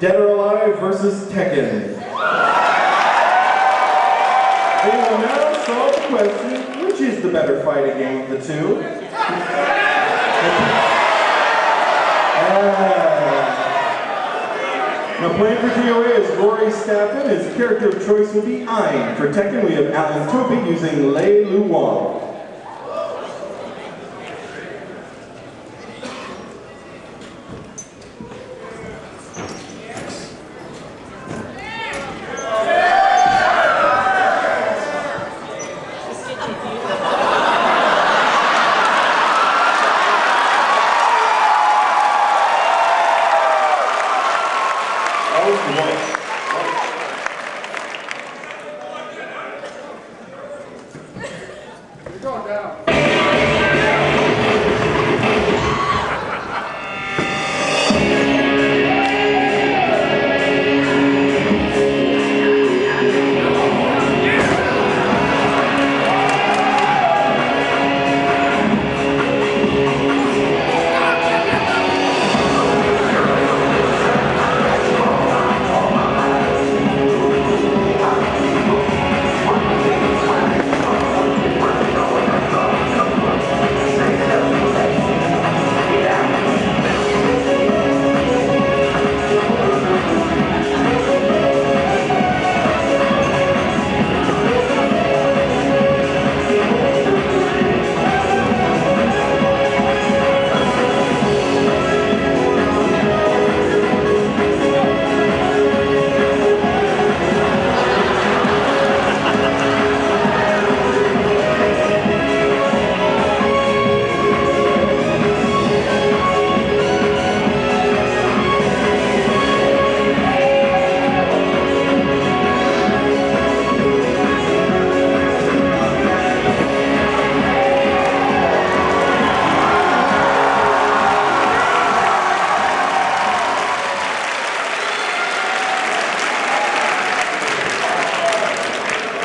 Dead or Alive versus Tekken. We will now solve the question, which is the better fighting game of the two? Ah. Now playing for DOA is Rory Staffen. His character of choice will be Ein. For Tekken, we have Alan Toby using Lei Lu Wang. You're going down.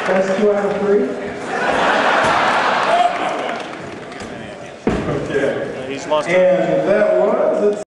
Best two out of three? Okay. He's lost. And that was, it's